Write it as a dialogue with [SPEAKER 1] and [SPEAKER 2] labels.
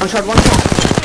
[SPEAKER 1] One shot, one shot.